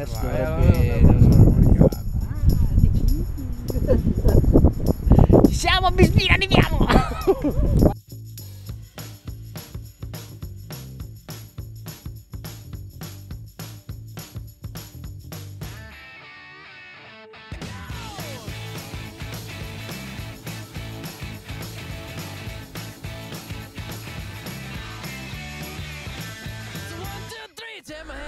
Adesso vai, dovrebbe... Ci siamo, bisbina, andiamo! Damn it.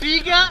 Figa.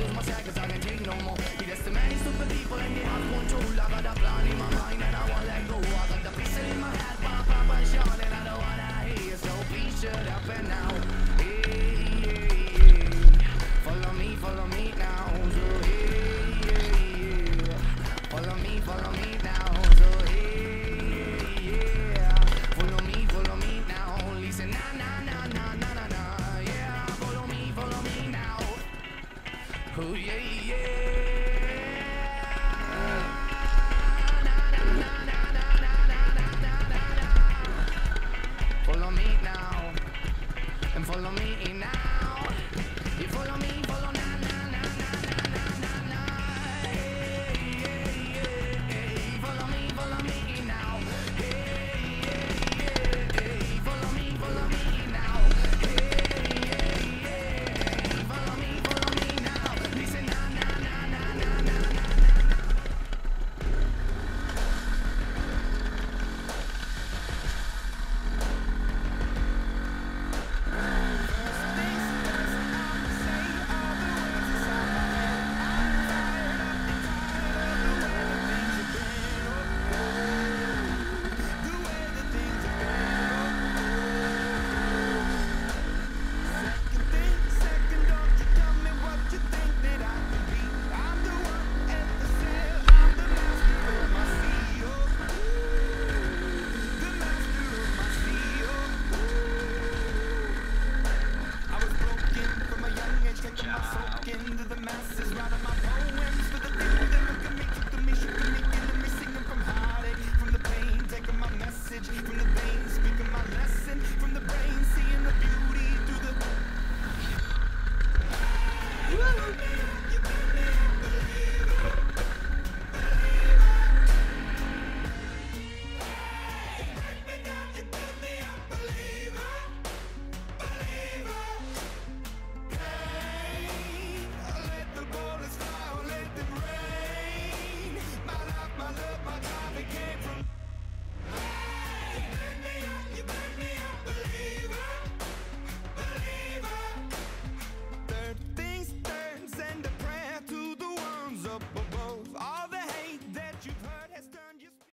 cause I can't take no more. He just the many stupid people and they have control. follow me now.